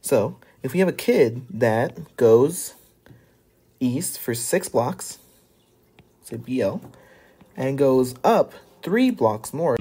So if we have a kid that goes east for six blocks, say BL, and goes up three blocks more.